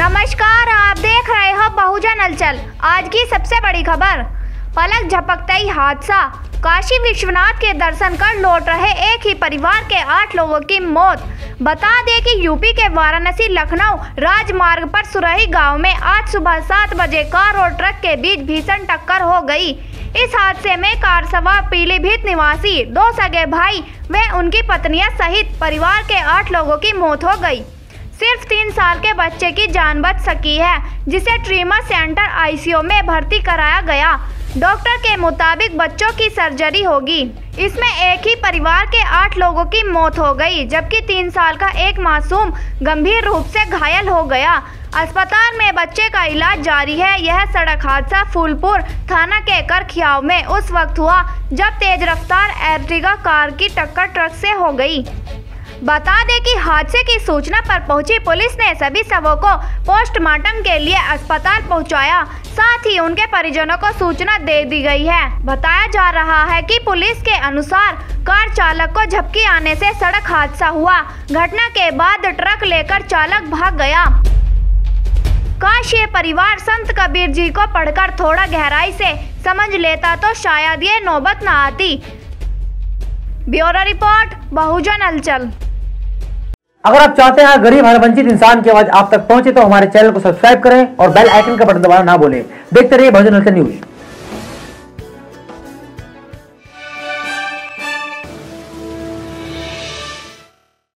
नमस्कार, आप देख रहे हो बहुजन हलचल। आज की सबसे बड़ी खबर, पलक झपकते ही हादसा। काशी विश्वनाथ के दर्शन कर लौट रहे एक ही परिवार के आठ लोगों की मौत। बता दें कि यूपी के वाराणसी, लखनऊ राजमार्ग पर सुरही गाँव में आज सुबह सात बजे कार और ट्रक के बीच भीषण टक्कर हो गई। इस हादसे में कार सवार पीलीभीत निवासी, दो सगे भाई व उनकी पत्नियाँ सहित परिवार के आठ लोगों की मौत हो गई। सिर्फ़ तीन साल के बच्चे की जान बच सकी है, जिसे ट्रीमा सेंटर आईसीयू में भर्ती कराया गया। डॉक्टर के मुताबिक बच्चों की सर्जरी होगी। इसमें एक ही परिवार के आठ लोगों की मौत हो गई, जबकि तीन साल का एक मासूम गंभीर रूप से घायल हो गया। अस्पताल में बच्चे का इलाज जारी है। यह सड़क हादसा फूलपुर थाना के करखियाव में उस वक्त हुआ, जब तेज रफ्तार एर्टिगा कार की टक्कर ट्रक से हो गई। बता दें कि हादसे की सूचना पर पहुँची पुलिस ने सभी शवों को पोस्टमार्टम के लिए अस्पताल पहुँचाया। साथ ही उनके परिजनों को सूचना दे दी गई है। बताया जा रहा है कि पुलिस के अनुसार कार चालक को झपकी आने से सड़क हादसा हुआ। घटना के बाद ट्रक लेकर चालक भाग गया। काश ये परिवार संत कबीर जी को पढ़कर थोड़ा गहराई से समझ लेता तो शायद ये नौबत न आती। ब्यूरो रिपोर्ट, बहुजन हलचल अगर आप चाहते हैं, गरीब हर वंचित इंसान की आवाज़ आप तक पहुँचे तो हमारे चैनल को सब्सक्राइब करें और बेल आइकन का बटन दबाना ना भूलें। देखते रहिए भजन न्यूज़।